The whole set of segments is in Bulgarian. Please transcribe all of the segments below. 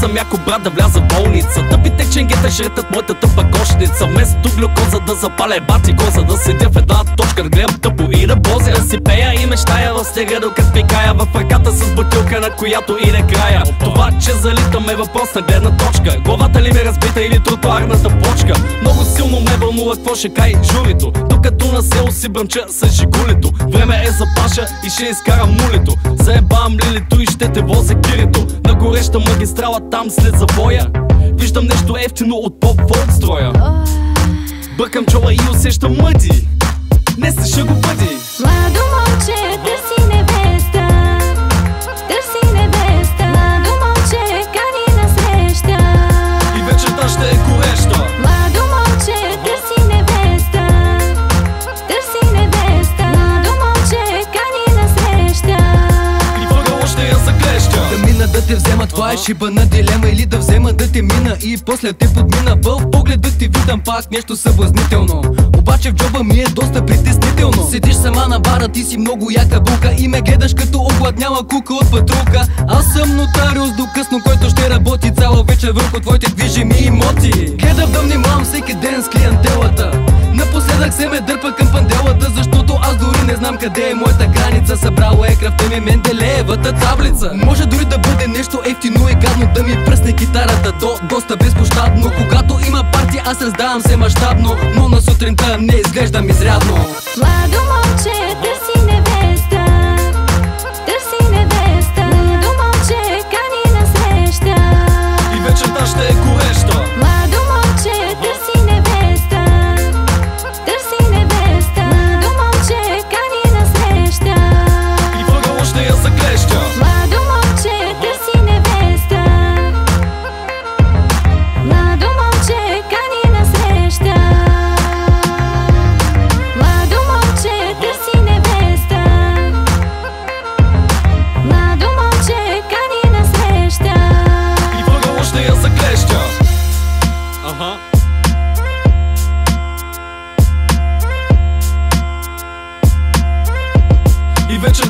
съм яко брат да вляза в болница. Тъпите ченгета шретат моята тъпа кошница. Вместо глюкоза да запаля бати коза Да седя в една точка да гледам тъпо и да бозя. Да си пея и мечтая в стега докато пикая В ръката с бутилка на която и не края. Това, че залитам е въпрос на гледна точка. Главата ли ми е разбита или тротуарната почка? Много силно ме вълнува какво ще кай журито? Докато на село си бръмча с жигулито. Време е за паша и ще изкарам мулито Заебавам лилито и ще те возя кирито. На гореща магистрала там след завоя Виждам нещо ефтино от поп фолк строя. Бъркам чола и усещам мъди Не се ще го бъди Младо момче, Да те взема, това е шибана дилема Или да взема да те мина. И после те подмина. В погледа ти виждам пак нещо съблазнително. Обаче в джоба ми е доста притеснително. Седиш сама на бара, ти си много яка булка. И ме гледаш като огладняла кука от патрулка. Аз съм нотариус до късно, който ще работи цяла вечер върху твоите движими имоти. Гледам да внимавам всеки ден с клиентелата. Напоследък се ме дърпа към панделата знам къде е моята граница. Събрала е кръвта ми Менделеевата таблица. Може дори да бъде нещо ефтино и гадно Да ми пръсне китарата. До доста безпощадно. Когато има партия аз раздавам се мащабно. Но на сутринта не изглеждам изрядно. Младо момче, търси невеста. Търси невеста. Младо момче, кани на среща. И вечерта ще е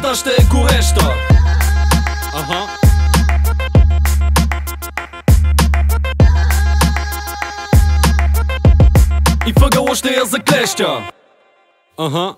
Вечерта ще е гореща Ага И въгъл ще я заклеща. Ага